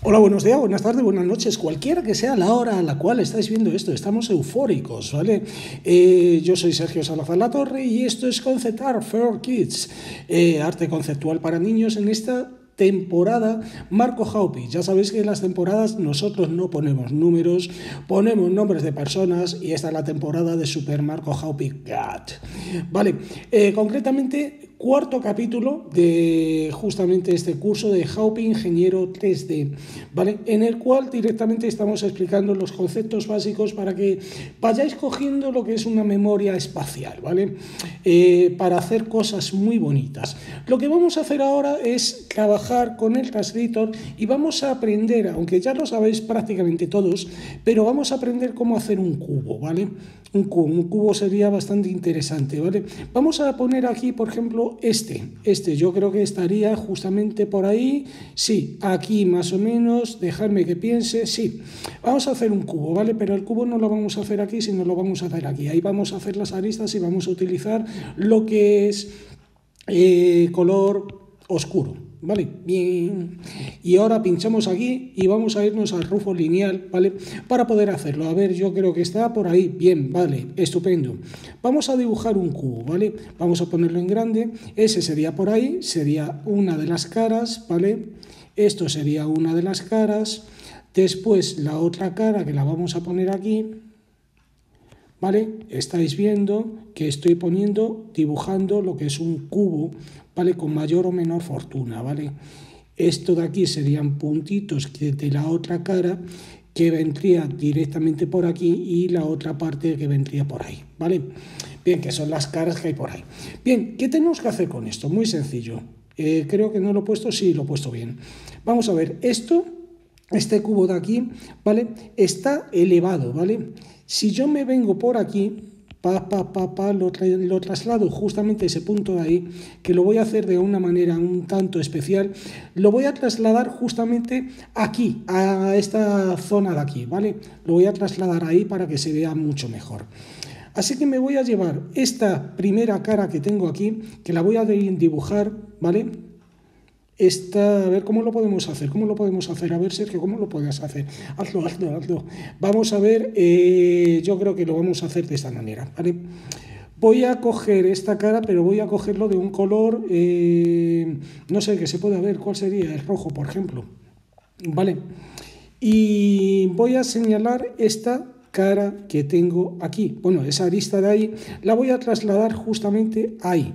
Hola, buenos días, buenas tardes, buenas noches, cualquiera que sea la hora a la cual estáis viendo esto, estamos eufóricos, ¿vale? Eh, yo soy Sergio Salazar La Torre y esto es Concept Art for Kids, eh, arte conceptual para niños en esta temporada Marco Haupi. Ya sabéis que en las temporadas nosotros no ponemos números, ponemos nombres de personas y esta es la temporada de Super Marco Haupi Cat. Vale, eh, concretamente cuarto capítulo de justamente este curso de Haupi Ingeniero 3D, ¿vale? En el cual directamente estamos explicando los conceptos básicos para que vayáis cogiendo lo que es una memoria espacial, ¿vale? Eh, para hacer cosas muy bonitas. Lo que vamos a hacer ahora es trabajar con el Translator y vamos a aprender, aunque ya lo sabéis prácticamente todos, pero vamos a aprender cómo hacer un cubo, ¿vale? Un cubo, un cubo sería bastante interesante, ¿vale? Vamos a poner aquí, por ejemplo, este, este. Yo creo que estaría justamente por ahí, sí, aquí más o menos, dejarme que piense, sí, vamos a hacer un cubo, ¿vale? Pero el cubo no lo vamos a hacer aquí, sino lo vamos a hacer aquí, ahí vamos a hacer las aristas y vamos a utilizar lo que es eh, color oscuro. ¿Vale? Bien. Y ahora pinchamos aquí y vamos a irnos al rufo lineal, ¿vale? Para poder hacerlo. A ver, yo creo que está por ahí. Bien, vale, estupendo. Vamos a dibujar un cubo, ¿vale? Vamos a ponerlo en grande. Ese sería por ahí, sería una de las caras, ¿vale? Esto sería una de las caras. Después la otra cara que la vamos a poner aquí, ¿vale? Estáis viendo que estoy poniendo, dibujando lo que es un cubo, ¿vale? Con mayor o menor fortuna, ¿vale? Esto de aquí serían puntitos de la otra cara que vendría directamente por aquí y la otra parte que vendría por ahí, ¿vale? Bien, que son las caras que hay por ahí. Bien, ¿qué tenemos que hacer con esto? Muy sencillo. Eh, creo que no lo he puesto, sí, lo he puesto bien. Vamos a ver, esto, este cubo de aquí, ¿vale? Está elevado, ¿vale? Si yo me vengo por aquí, pa, pa, pa, pa, lo, lo traslado justamente a ese punto de ahí, que lo voy a hacer de una manera un tanto especial, lo voy a trasladar justamente aquí, a esta zona de aquí, ¿vale? Lo voy a trasladar ahí para que se vea mucho mejor. Así que me voy a llevar esta primera cara que tengo aquí, que la voy a dibujar, ¿vale? Esta, a ver cómo lo podemos hacer, cómo lo podemos hacer, a ver Sergio, cómo lo puedes hacer, hazlo, hazlo, hazlo. Vamos a ver, eh, yo creo que lo vamos a hacer de esta manera, ¿vale? Voy a coger esta cara, pero voy a cogerlo de un color, eh, no sé, que se puede ver, ¿cuál sería? El rojo, por ejemplo, ¿vale? Y voy a señalar esta cara que tengo aquí. Bueno, esa arista de ahí la voy a trasladar justamente ahí,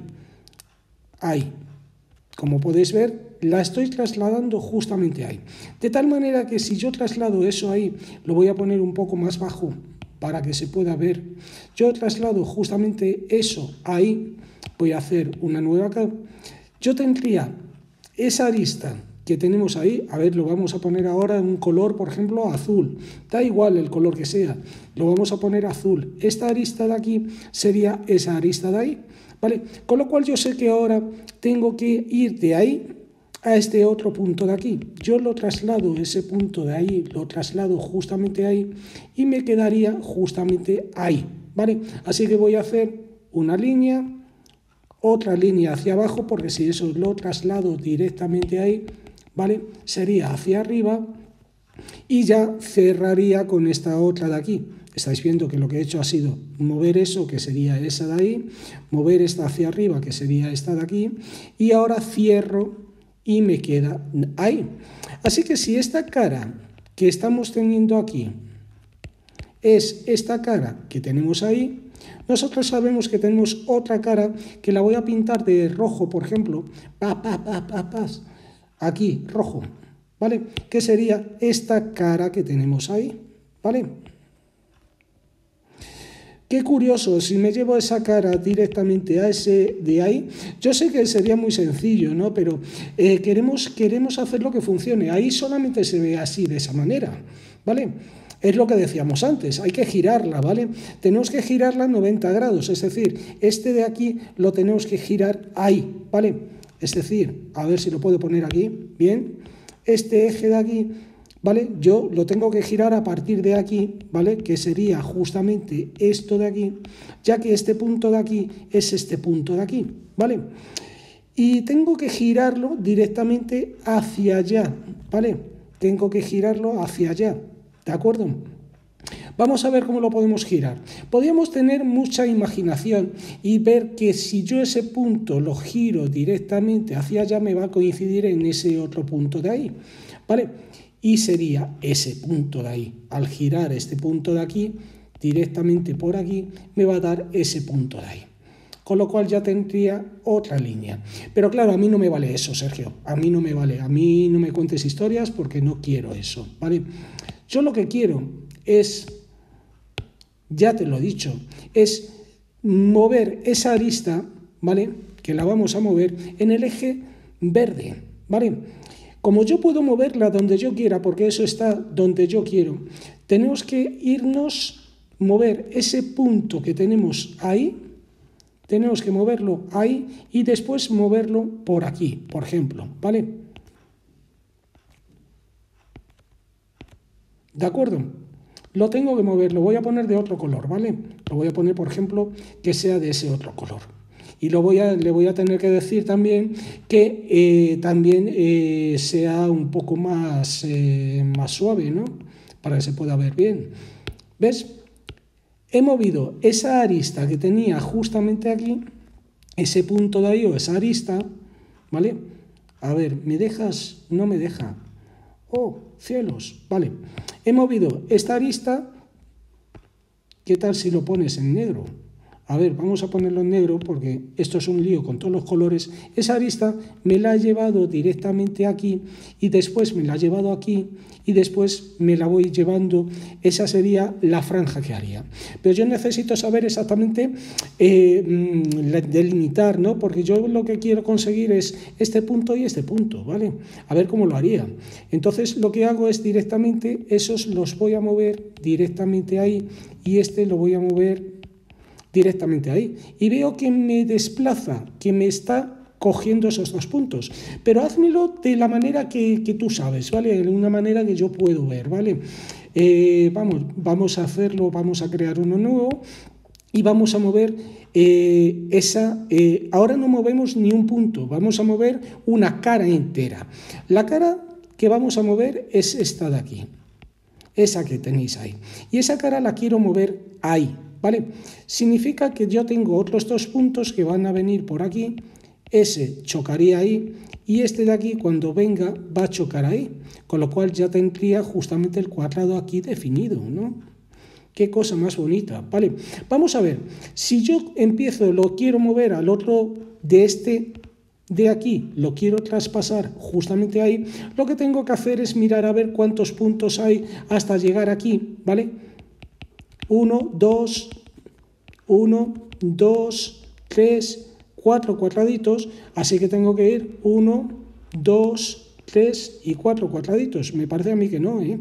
ahí. Como podéis ver, la estoy trasladando justamente ahí. De tal manera que si yo traslado eso ahí, lo voy a poner un poco más bajo para que se pueda ver. Yo traslado justamente eso ahí, voy a hacer una nueva capa. Yo tendría esa arista que tenemos ahí, a ver, lo vamos a poner ahora en un color, por ejemplo, azul. Da igual el color que sea, lo vamos a poner azul. Esta arista de aquí sería esa arista de ahí, ¿vale? Con lo cual yo sé que ahora tengo que ir de ahí a este otro punto de aquí. Yo lo traslado, ese punto de ahí, lo traslado justamente ahí y me quedaría justamente ahí, ¿vale? Así que voy a hacer una línea, otra línea hacia abajo, porque si eso lo traslado directamente ahí, ¿vale? Sería hacia arriba y ya cerraría con esta otra de aquí. Estáis viendo que lo que he hecho ha sido mover eso, que sería esa de ahí, mover esta hacia arriba, que sería esta de aquí, y ahora cierro y me queda ahí. Así que si esta cara que estamos teniendo aquí es esta cara que tenemos ahí, nosotros sabemos que tenemos otra cara que la voy a pintar de rojo, por ejemplo, pa, pa, pa, aquí, rojo, ¿vale? Que sería esta cara que tenemos ahí, ¿vale? Qué curioso, si me llevo esa cara directamente a ese de ahí, yo sé que sería muy sencillo, ¿no? Pero eh, queremos, queremos hacer lo que funcione. Ahí solamente se ve así, de esa manera, ¿vale? Es lo que decíamos antes, hay que girarla, ¿vale? Tenemos que girarla 90 grados, es decir, este de aquí lo tenemos que girar ahí, ¿vale? Es decir, a ver si lo puedo poner aquí, bien, este eje de aquí ¿vale? Yo lo tengo que girar a partir de aquí, ¿vale? Que sería justamente esto de aquí, ya que este punto de aquí es este punto de aquí, ¿vale? Y tengo que girarlo directamente hacia allá, ¿vale? tengo que girarlo hacia allá, ¿de acuerdo? Vamos a ver cómo lo podemos girar. Podríamos tener mucha imaginación y ver que si yo ese punto lo giro directamente hacia allá, me va a coincidir en ese otro punto de ahí. ¿Vale? Y sería ese punto de ahí. Al girar este punto de aquí, directamente por aquí, me va a dar ese punto de ahí. Con lo cual ya tendría otra línea. Pero claro, a mí no me vale eso, Sergio. A mí no me vale. A mí no me cuentes historias porque no quiero eso. ¿Vale? Yo lo que quiero es ya te lo he dicho, es mover esa arista, ¿vale? Que la vamos a mover en el eje verde, ¿vale? Como yo puedo moverla donde yo quiera, porque eso está donde yo quiero, tenemos que irnos, mover ese punto que tenemos ahí, tenemos que moverlo ahí y después moverlo por aquí, por ejemplo, ¿vale? ¿De acuerdo? Lo tengo que mover, lo voy a poner de otro color, ¿vale? Lo voy a poner, por ejemplo, que sea de ese otro color. Y lo voy a, le voy a tener que decir también que eh, también eh, sea un poco más, eh, más suave, ¿no? Para que se pueda ver bien. ¿Ves? He movido esa arista que tenía justamente aquí, ese punto de ahí o esa arista, ¿vale? A ver, ¿me dejas? No me deja. Oh, cielos, vale. He movido esta arista. ¿Qué tal si lo pones en negro? A ver, vamos a ponerlo en negro porque esto es un lío con todos los colores. Esa arista me la ha llevado directamente aquí y después me la ha llevado aquí y después me la voy llevando. Esa sería la franja que haría. Pero yo necesito saber exactamente eh, mm, delimitar, ¿no? Porque yo lo que quiero conseguir es este punto y este punto, ¿vale? A ver cómo lo haría. Entonces lo que hago es directamente, esos los voy a mover directamente ahí y este lo voy a mover directamente ahí. Y veo que me desplaza, que me está cogiendo esos dos puntos. Pero házmelo de la manera que, tú sabes, ¿vale? De una manera que yo puedo ver, ¿vale? Eh, vamos, vamos a hacerlo, vamos a crear uno nuevo y vamos a mover eh, esa... Eh, ahora no movemos ni un punto, vamos a mover una cara entera. La cara que vamos a mover es esta de aquí, esa que tenéis ahí. Y esa cara la quiero mover ahí, ¿vale? Significa que yo tengo otros dos puntos que van a venir por aquí, ese chocaría ahí y este de aquí cuando venga va a chocar ahí, con lo cual ya tendría justamente el cuadrado aquí definido, ¿no? Qué cosa más bonita, ¿vale? Vamos a ver, si yo empiezo, lo quiero mover al otro de este de aquí, lo quiero traspasar justamente ahí, lo que tengo que hacer es mirar a ver cuántos puntos hay hasta llegar aquí, ¿vale? 1, 2, 1, 2, 3, 4 cuadraditos, así que tengo que ir 1, 2, 3 y 4 cuadraditos. Me parece a mí que no, ¿eh?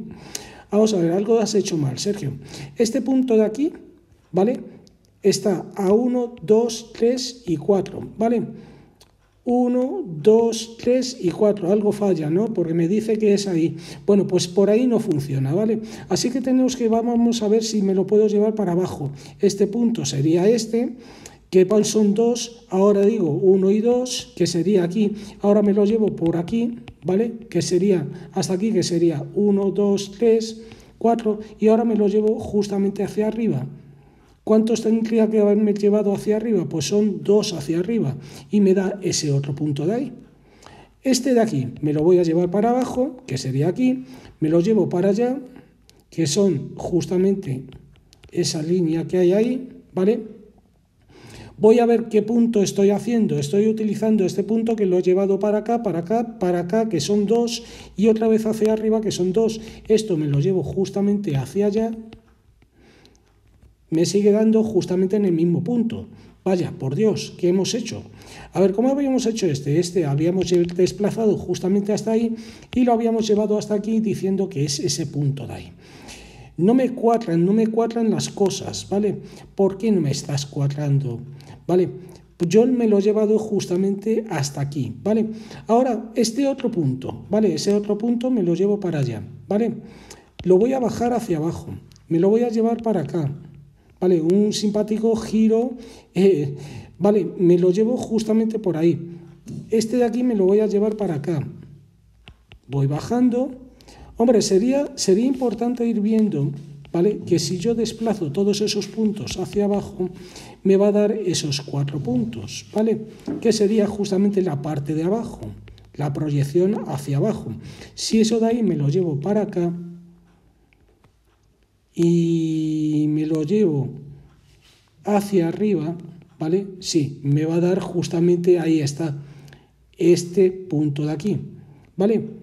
Vamos a ver, algo has hecho mal, Sergio. Este punto de aquí, ¿vale? Está a 1, 2, 3 y 4, ¿vale? 1, 2, 3 y 4. Algo falla, ¿no? Porque me dice que es ahí. Bueno, pues por ahí no funciona, ¿vale? Así que tenemos que, vamos a ver si me lo puedo llevar para abajo. Este punto sería este, que son 2, ahora digo 1 y 2, que sería aquí. Ahora me lo llevo por aquí, ¿vale? Que sería hasta aquí, que sería 1, 2, 3, 4. Y ahora me lo llevo justamente hacia arriba. ¿Cuántos tendría que haberme llevado hacia arriba? Pues son dos hacia arriba y me da ese otro punto de ahí. Este de aquí me lo voy a llevar para abajo, que sería aquí, me lo llevo para allá, que son justamente esa línea que hay ahí, ¿vale? Voy a ver qué punto estoy haciendo. Estoy utilizando este punto que lo he llevado para acá, para acá, para acá, que son dos, y otra vez hacia arriba, que son dos. Esto me lo llevo justamente hacia allá, me sigue dando justamente en el mismo punto. Vaya, por Dios, ¿qué hemos hecho? A ver, ¿cómo habíamos hecho este? Este habíamos desplazado justamente hasta ahí y lo habíamos llevado hasta aquí diciendo que es ese punto de ahí. No me cuadran, no me cuadran las cosas, ¿vale? ¿Por qué no me estás cuadrando? ¿Vale? Yo me lo he llevado justamente hasta aquí, ¿vale? Ahora, este otro punto, ¿vale? Ese otro punto me lo llevo para allá, ¿vale? Lo voy a bajar hacia abajo, me lo voy a llevar para acá, ¿vale? Un simpático giro, eh, ¿vale? Me lo llevo justamente por ahí. Este de aquí me lo voy a llevar para acá. Voy bajando. Hombre, sería, sería importante ir viendo ¿vale? que si yo desplazo todos esos puntos hacia abajo, me va a dar esos cuatro puntos, ¿vale? que sería justamente la parte de abajo, la proyección hacia abajo. Si eso de ahí me lo llevo para acá y me lo llevo hacia arriba, ¿vale? Sí, me va a dar justamente ahí está, este punto de aquí, ¿vale?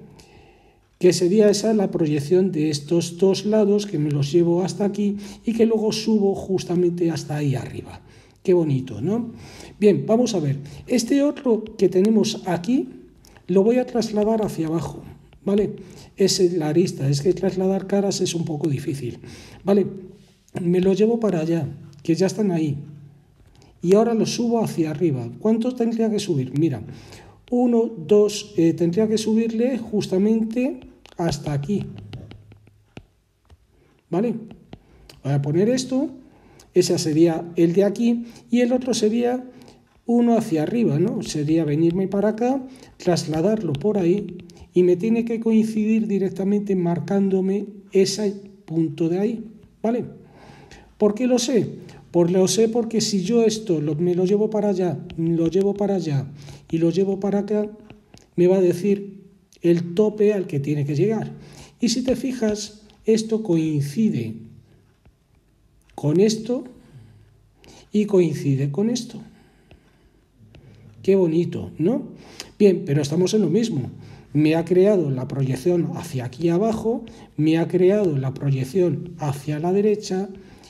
que sería esa la proyección de estos dos lados que me los llevo hasta aquí y que luego subo justamente hasta ahí arriba. Qué bonito, ¿no? Bien, vamos a ver. Este otro que tenemos aquí lo voy a trasladar hacia abajo, ¿vale? Es la arista, es que trasladar caras es un poco difícil, ¿vale? Me lo llevo para allá, que ya están ahí. Y ahora lo subo hacia arriba. ¿Cuánto tendría que subir? Mira, uno, dos, eh, tendría que subirle justamente hasta aquí. ¿Vale? Voy a poner esto, ese sería el de aquí y el otro sería uno hacia arriba, ¿no? Sería venirme para acá, trasladarlo por ahí y me tiene que coincidir directamente marcándome ese punto de ahí, ¿vale? ¿Por qué lo sé? Pues lo sé porque si yo esto me lo llevo para allá, lo llevo para allá y lo llevo para acá, me va a decir el tope al que tiene que llegar. Y si te fijas, esto coincide con esto y coincide con esto. Qué bonito, ¿no? Bien, pero estamos en lo mismo. Me ha creado la proyección hacia aquí abajo, me ha creado la proyección hacia la derecha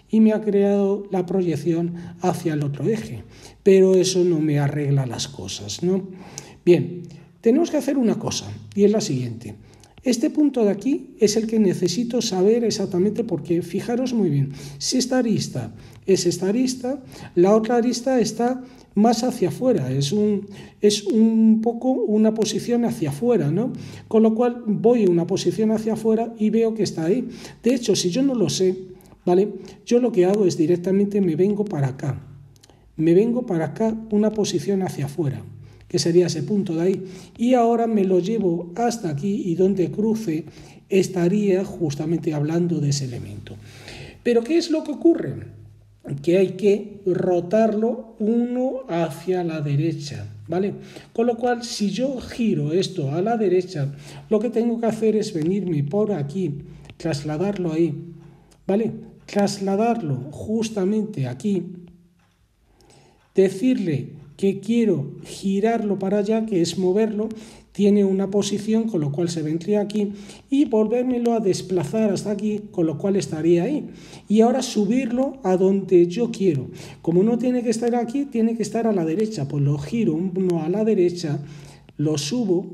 y me ha creado la proyección hacia el otro eje. Pero eso no me arregla las cosas, ¿no? Bien, tenemos que hacer una cosa, y es la siguiente. Este punto de aquí es el que necesito saber exactamente porque fijaros muy bien, si esta arista es esta arista, la otra arista está más hacia afuera, es un, es un poco una posición hacia afuera, ¿no? Con lo cual voy una posición hacia afuera y veo que está ahí. De hecho, si yo no lo sé, ¿vale? Yo lo que hago es directamente me vengo para acá. Me vengo para acá una posición hacia afuera que sería ese punto de ahí, y ahora me lo llevo hasta aquí y donde cruce estaría justamente hablando de ese elemento. Pero ¿qué es lo que ocurre? Que hay que rotarlo uno hacia la derecha, ¿vale? Con lo cual, si yo giro esto a la derecha, lo que tengo que hacer es venirme por aquí, trasladarlo ahí, ¿vale? Trasladarlo justamente aquí, decirle que quiero girarlo para allá, que es moverlo, tiene una posición, con lo cual se vendría aquí, y volvérmelo a desplazar hasta aquí, con lo cual estaría ahí. Y ahora subirlo a donde yo quiero. Como no tiene que estar aquí, tiene que estar a la derecha, pues lo giro uno a la derecha, lo subo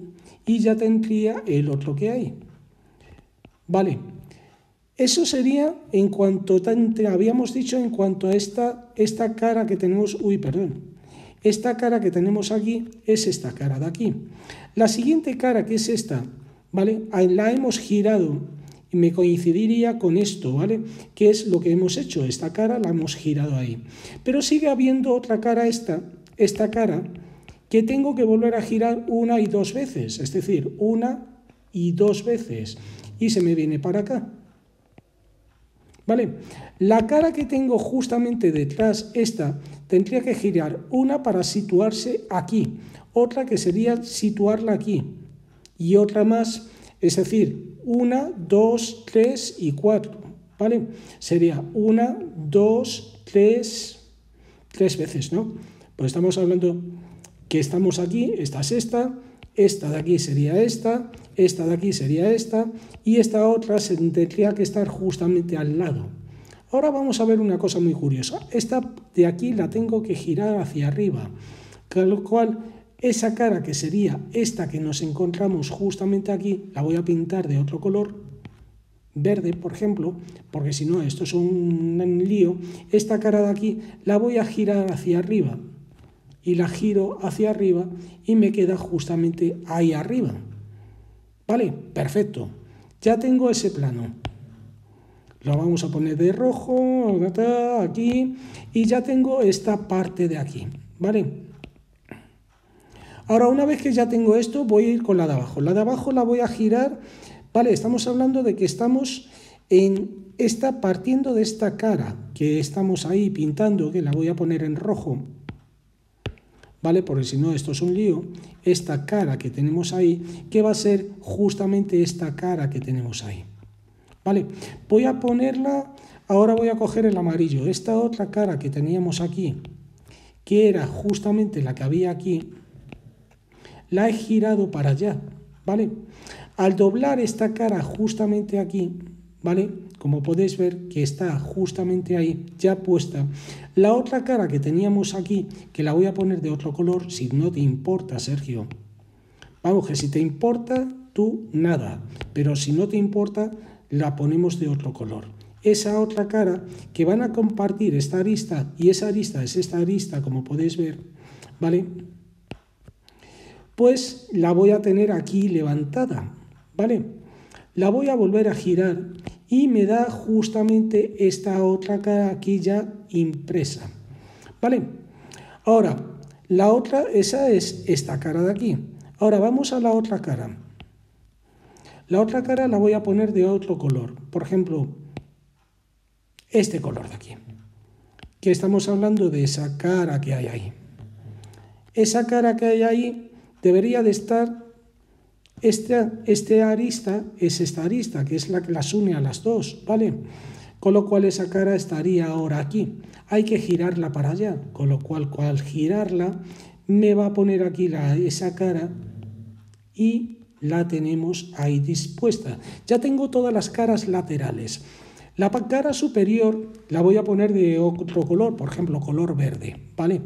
y ya tendría el otro que hay. Vale. Eso sería en cuanto, habíamos dicho en cuanto a esta, esta cara que tenemos, uy, perdón, esta cara que tenemos aquí es esta cara de aquí. La siguiente cara, que es esta, ¿vale? La hemos girado y me coincidiría con esto, ¿vale? Que es lo que hemos hecho. Esta cara la hemos girado ahí. Pero sigue habiendo otra cara, esta, esta cara, que tengo que volver a girar una y dos veces. Es decir, una y dos veces. Y se me viene para acá. ¿Vale? La cara que tengo justamente detrás, esta, tendría que girar una para situarse aquí, otra que sería situarla aquí y otra más, es decir, una, dos, tres y cuatro, ¿vale? Sería una, dos, tres, tres veces, ¿no? Pues estamos hablando que estamos aquí, esta es esta, esta de aquí sería esta, esta de aquí sería esta y esta otra tendría que estar justamente al lado. Ahora vamos a ver una cosa muy curiosa. Esta de aquí la tengo que girar hacia arriba, con lo cual esa cara que sería esta que nos encontramos justamente aquí, la voy a pintar de otro color, verde, por ejemplo, porque si no esto es un lío, esta cara de aquí la voy a girar hacia arriba y la giro hacia arriba y me queda justamente ahí arriba. ¿Vale? Perfecto. Ya tengo ese plano. Lo vamos a poner de rojo, aquí, y ya tengo esta parte de aquí, ¿vale? Ahora, una vez que ya tengo esto, voy a ir con la de abajo. La de abajo la voy a girar Vale, estamos hablando de que estamos en esta partiendo de esta cara que estamos ahí pintando, que la voy a poner en rojo. ¿Vale? Porque si no, esto es un lío. Esta cara que tenemos ahí, que va a ser justamente esta cara que tenemos ahí. ¿Vale? Voy a ponerla, ahora voy a coger el amarillo. Esta otra cara que teníamos aquí, que era justamente la que había aquí, la he girado para allá, ¿vale? Al doblar esta cara justamente aquí, ¿vale? Como podéis ver que está justamente ahí ya puesta. La otra cara que teníamos aquí, que la voy a poner de otro color, si no te importa, Sergio. Vamos, que si te importa, tú nada. Pero si no te importa, la ponemos de otro color. Esa otra cara que van a compartir esta arista y esa arista es esta arista, como podéis ver, ¿vale? Pues la voy a tener aquí levantada, ¿vale? La voy a volver a girar y me da justamente esta otra cara aquí ya impresa, ¿vale? Ahora, la otra, esa es esta cara de aquí. Ahora vamos a la otra cara. La otra cara la voy a poner de otro color. Por ejemplo, este color de aquí. Que estamos hablando de esa cara que hay ahí. Esa cara que hay ahí debería de estar, este, este arista es esta arista, que es la que las une a las dos, ¿vale? Con lo cual esa cara estaría ahora aquí. Hay que girarla para allá, con lo cual al girarla me va a poner aquí la, esa cara y la tenemos ahí dispuesta. Ya tengo todas las caras laterales. La cara superior la voy a poner de otro color, por ejemplo, color verde, ¿vale?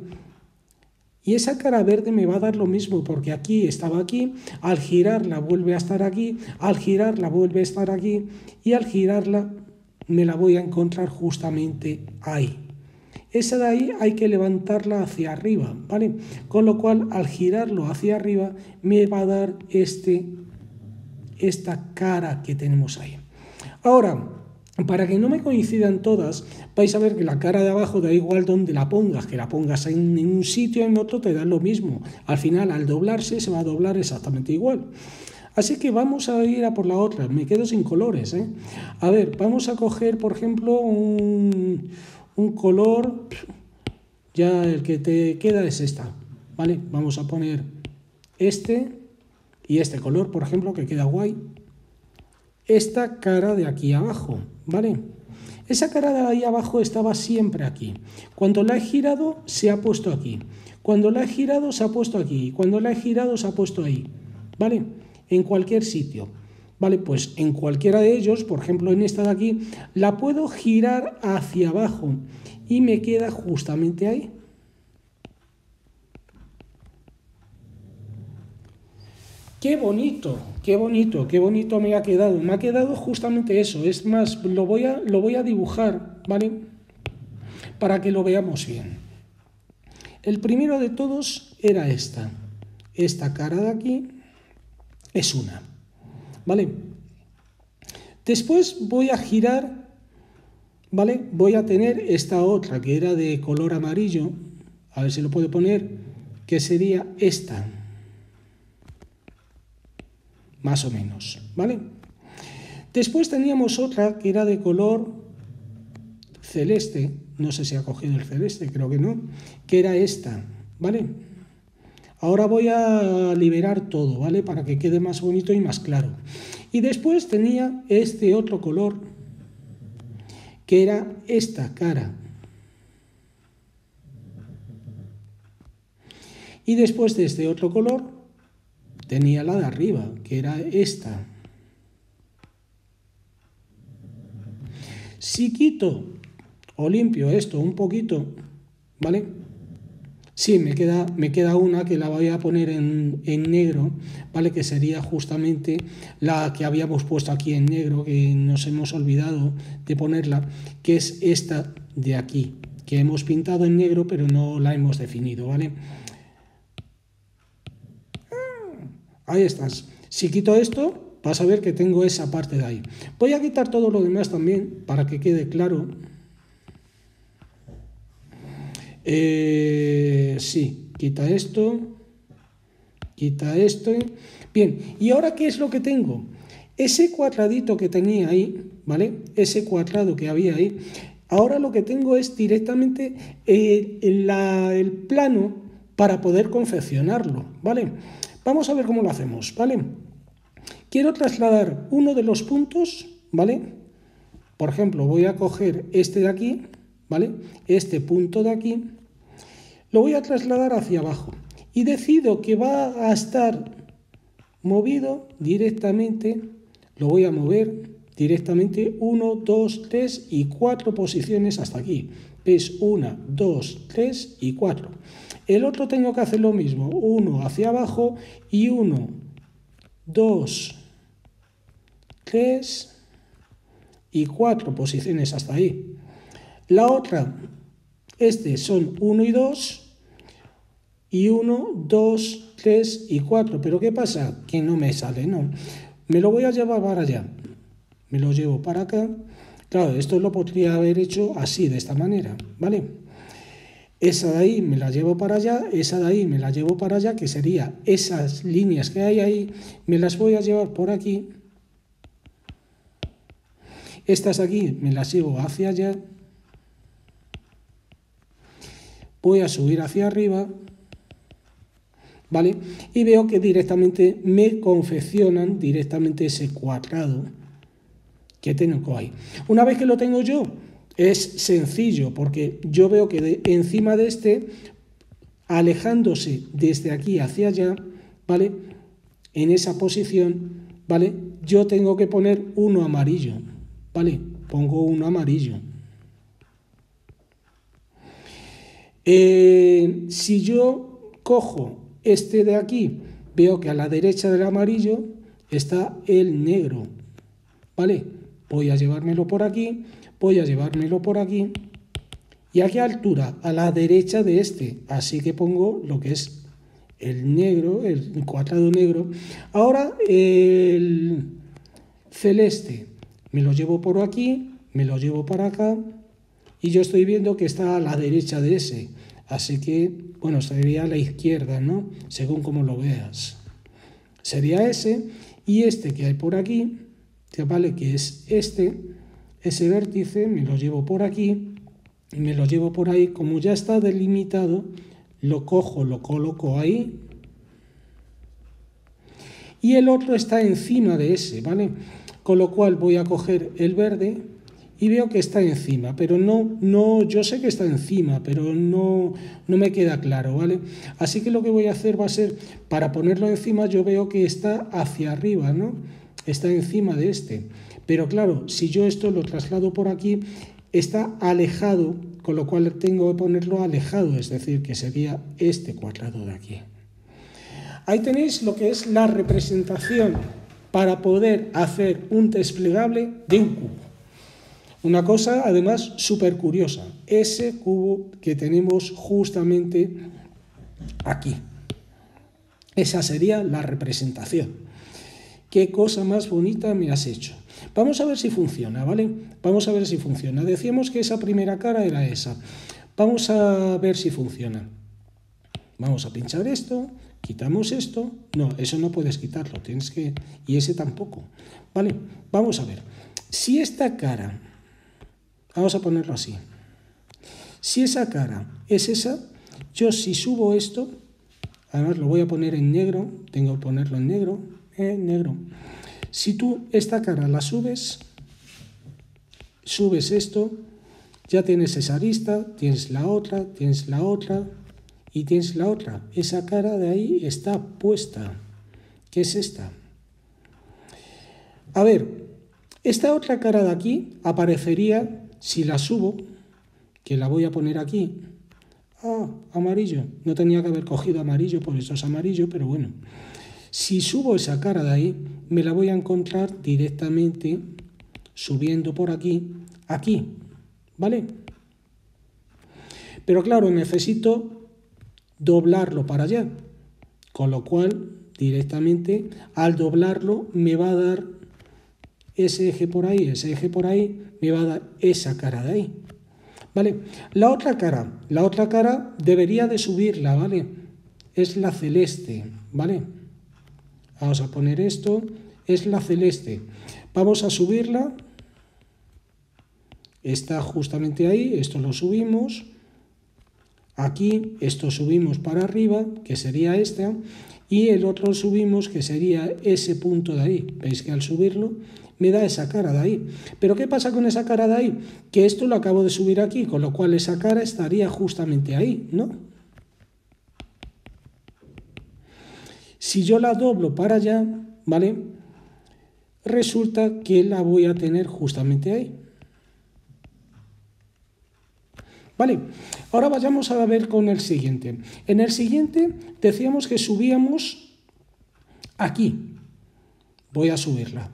Y esa cara verde me va a dar lo mismo, porque aquí estaba aquí, al girarla vuelve a estar aquí, al girarla vuelve a estar aquí, y al girarla me la voy a encontrar justamente ahí. Esa de ahí hay que levantarla hacia arriba, ¿vale? Con lo cual, al girarlo hacia arriba, me va a dar este, esta cara que tenemos ahí. Ahora, para que no me coincidan todas, vais a ver que la cara de abajo da igual donde la pongas, que la pongas en un sitio o en otro te da lo mismo. Al final, al doblarse, se va a doblar exactamente igual. Así que vamos a ir a por la otra. Me quedo sin colores. ¿eh? A ver, vamos a coger, por ejemplo, un, un color, ya el que te queda es esta, ¿vale? Vamos a poner este y este color, por ejemplo, que queda guay. Esta cara de aquí abajo, ¿vale? Esa cara de ahí abajo estaba siempre aquí. Cuando la he girado, se ha puesto aquí. Cuando la he girado, se ha puesto aquí. Cuando la he girado, se ha puesto ahí. ¿Vale? En cualquier sitio. Vale, pues en cualquiera de ellos, por ejemplo en esta de aquí, la puedo girar hacia abajo y me queda justamente ahí. Qué bonito, qué bonito, qué bonito me ha quedado. Me ha quedado justamente eso. Es más, lo voy a, lo voy a dibujar, ¿vale? Para que lo veamos bien. El primero de todos era esta. Esta cara de aquí es una. ¿vale? Después voy a girar, ¿vale? Voy a tener esta otra que era de color amarillo, a ver si lo puedo poner, que sería esta, más o menos, ¿vale? Después teníamos otra que era de color celeste, no sé si ha cogido el celeste, creo que no, que era esta, ¿vale? Ahora voy a liberar todo, ¿vale? Para que quede más bonito y más claro. Y después tenía este otro color, que era esta cara. Y después de este otro color, tenía la de arriba, que era esta. Si quito o limpio esto un poquito, ¿vale? Sí, me queda, me queda una que la voy a poner en, negro, ¿vale? Que sería justamente la que habíamos puesto aquí en negro, que nos hemos olvidado de ponerla, que es esta de aquí, que hemos pintado en negro, pero no la hemos definido, ¿vale? Ahí estás. Si quito esto, vas a ver que tengo esa parte de ahí. Voy a quitar todo lo demás también, para que quede claro. Eh, sí, quita esto, quita esto. Bien, ¿y ahora qué es lo que tengo? Ese cuadradito que tenía ahí, ¿vale? Ese cuadrado que había ahí, ahora lo que tengo es directamente eh, el plano para poder confeccionarlo, ¿vale? Vamos a ver cómo lo hacemos, ¿vale? Quiero trasladar uno de los puntos, ¿vale? Por ejemplo, voy a coger este de aquí, ¿vale? Este punto de aquí, lo voy a trasladar hacia abajo y decido que va a estar movido directamente, lo voy a mover directamente 1, 2, 3 y 4 posiciones hasta aquí. Es 1, 2, 3 y 4. El otro tengo que hacer lo mismo, 1 hacia abajo y 1, 2, 3 y 4 posiciones hasta ahí. La otra, este son 1 y 2 y 1, 2, 3 y 4. Pero ¿qué pasa? Que no me sale, no. Me lo voy a llevar para allá. Me lo llevo para acá. Claro, esto lo podría haber hecho así, de esta manera, ¿vale? Esa de ahí me la llevo para allá, esa de ahí me la llevo para allá, que sería esas líneas que hay ahí, me las voy a llevar por aquí. Estas aquí me las llevo hacia allá. Voy a subir hacia arriba. ¿vale? Y veo que directamente me confeccionan directamente ese cuadrado que tengo ahí. Una vez que lo tengo yo, es sencillo, porque yo veo que encima de este, alejándose desde aquí hacia allá, ¿vale? En esa posición, ¿vale? Yo tengo que poner uno amarillo, ¿vale? Pongo uno amarillo. Eh, si yo cojo este de aquí, veo que a la derecha del amarillo está el negro. ¿Vale? Voy a llevármelo por aquí, voy a llevármelo por aquí. ¿Y a qué altura? A la derecha de este. Así que pongo lo que es el negro, el cuadrado negro. Ahora el celeste. Me lo llevo por aquí, me lo llevo para acá. Y yo estoy viendo que está a la derecha de ese. Así que, bueno, sería a la izquierda, ¿no? Según como lo veas. Sería ese y este que hay por aquí, ¿vale? Que es este, ese vértice, me lo llevo por aquí me lo llevo por ahí. Como ya está delimitado, lo cojo, lo coloco ahí y el otro está encima de ese, ¿vale? Con lo cual voy a coger el verde y veo que está encima, pero no, no, yo sé que está encima, pero no, no me queda claro, ¿vale? Así que lo que voy a hacer va a ser, para ponerlo encima, yo veo que está hacia arriba, ¿no? Está encima de este. Pero claro, si yo esto lo traslado por aquí, está alejado, con lo cual tengo que ponerlo alejado, es decir, que sería este cuadrado de aquí. Ahí tenéis lo que es la representación para poder hacer un desplegable de un cubo. Una cosa además súper curiosa, ese cubo que tenemos justamente aquí. Esa sería la representación. Qué cosa más bonita me has hecho. Vamos a ver si funciona, ¿vale? Vamos a ver si funciona. Decíamos que esa primera cara era esa. Vamos a ver si funciona. Vamos a pinchar esto, quitamos esto. No, eso no puedes quitarlo, tienes que... Y ese tampoco. ¿Vale? Vamos a ver. Si esta cara Vamos a ponerlo así. Si esa cara es esa, yo si subo esto, además lo voy a poner en negro, tengo que ponerlo en negro, en negro. Si tú esta cara la subes, subes esto, ya tienes esa arista, tienes la otra, tienes la otra y tienes la otra. Esa cara de ahí está puesta. ¿Qué es esta? A ver, esta otra cara de aquí aparecería si la subo, que la voy a poner aquí, ah, amarillo, no tenía que haber cogido amarillo, por eso es amarillo, pero bueno. Si subo esa cara de ahí, me la voy a encontrar directamente subiendo por aquí, aquí, ¿vale? Pero claro, necesito doblarlo para allá, con lo cual directamente al doblarlo me va a dar ese eje por ahí, ese eje por ahí, me va a dar esa cara de ahí. ¿Vale? La otra cara, la otra cara debería de subirla, ¿vale? Es la celeste, ¿vale? Vamos a poner esto es la celeste. Vamos a subirla. Está justamente ahí, esto lo subimos. Aquí, esto subimos para arriba, que sería esta, y el otro subimos, que sería ese punto de ahí. Veis que al subirlo me da esa cara de ahí. Pero ¿qué pasa con esa cara de ahí? Que esto lo acabo de subir aquí, con lo cual esa cara estaría justamente ahí, ¿no? Si yo la doblo para allá, ¿vale? Resulta que la voy a tener justamente ahí. Vale, ahora vayamos a ver con el siguiente. En el siguiente decíamos que subíamos aquí. Voy a subirla.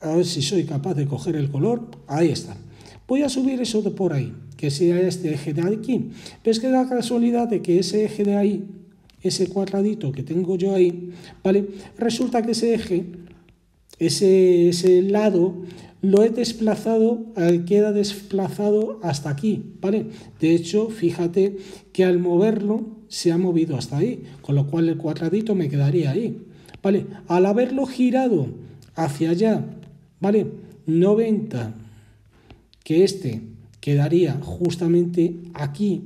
A ver si soy capaz de coger el color. Ahí está. Voy a subir eso de por ahí, que sea este eje de aquí. Pero es que da casualidad de que ese eje de ahí, ese cuadradito que tengo yo ahí, ¿vale? Resulta que ese eje, ese, ese lado, lo he desplazado, eh, queda desplazado hasta aquí, ¿vale? De hecho, fíjate que al moverlo se ha movido hasta ahí, con lo cual el cuadradito me quedaría ahí, ¿vale? Al haberlo girado hacia allá, ¿vale? 90, que este quedaría justamente aquí,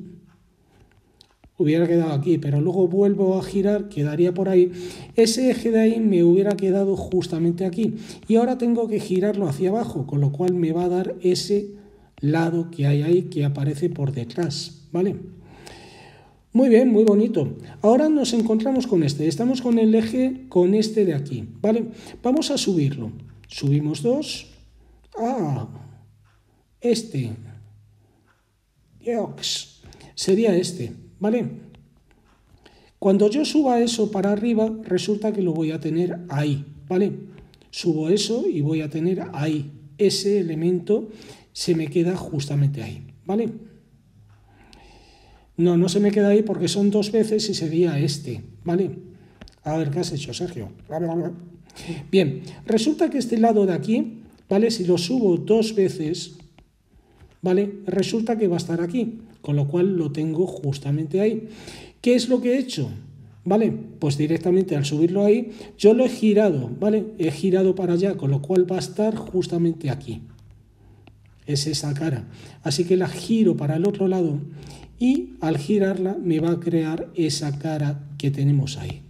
hubiera quedado aquí, pero luego vuelvo a girar, quedaría por ahí. Ese eje de ahí me hubiera quedado justamente aquí. Y ahora tengo que girarlo hacia abajo, con lo cual me va a dar ese lado que hay ahí que aparece por detrás, ¿vale? Muy bien, muy bonito. Ahora nos encontramos con este. Estamos con el eje con este de aquí, ¿vale? Vamos a subirlo. Subimos dos. Ah, este. Sería este. ¿Vale? Cuando yo suba eso para arriba, resulta que lo voy a tener ahí, ¿vale? Subo eso y voy a tener ahí. Ese elemento se me queda justamente ahí, ¿vale? No, no se me queda ahí porque son dos veces y sería este, ¿vale? A ver, ¿qué has hecho, Sergio? Bien, resulta que este lado de aquí, ¿vale? Si lo subo dos veces, ¿vale? Resulta que va a estar aquí con lo cual lo tengo justamente ahí. ¿Qué es lo que he hecho? ¿Vale? Pues directamente al subirlo ahí, yo lo he girado, ¿vale? He girado para allá, con lo cual va a estar justamente aquí. Es esa cara. Así que la giro para el otro lado y al girarla me va a crear esa cara que tenemos ahí,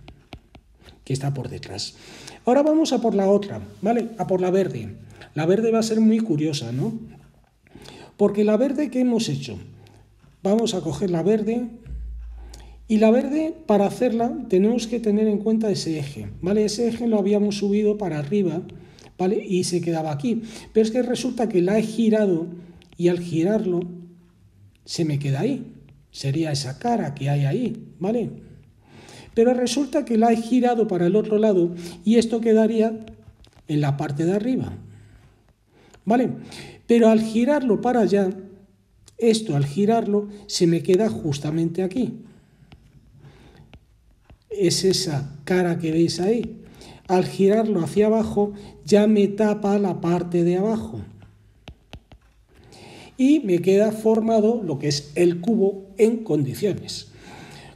que está por detrás. Ahora vamos a por la otra, ¿vale? A por la verde. La verde va a ser muy curiosa, ¿no? Porque la verde que hemos hecho, Vamos a coger la verde. Y la verde, para hacerla, tenemos que tener en cuenta ese eje, ¿vale? Ese eje lo habíamos subido para arriba, ¿vale? Y se quedaba aquí. Pero es que resulta que la he girado y al girarlo se me queda ahí. Sería esa cara que hay ahí, ¿vale? Pero resulta que la he girado para el otro lado y esto quedaría en la parte de arriba, ¿vale? Pero al girarlo para allá, esto al girarlo se me queda justamente aquí. Es esa cara que veis ahí. Al girarlo hacia abajo ya me tapa la parte de abajo. Y me queda formado lo que es el cubo en condiciones.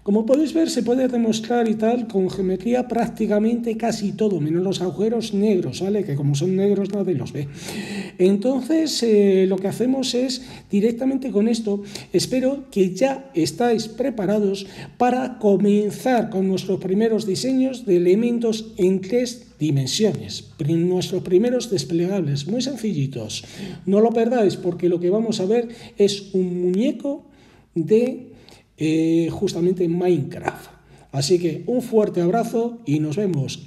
Como podéis ver, se puede demostrar y tal con geometría prácticamente casi todo, menos los agujeros negros, ¿vale? Que como son negros nadie los ve. Entonces, eh, lo que hacemos es directamente con esto, espero que ya estáis preparados para comenzar con nuestros primeros diseños de elementos en tres dimensiones, nuestros primeros desplegables, muy sencillitos. No lo perdáis porque lo que vamos a ver es un muñeco de eh, justamente en Minecraft. Así que un fuerte abrazo y nos vemos.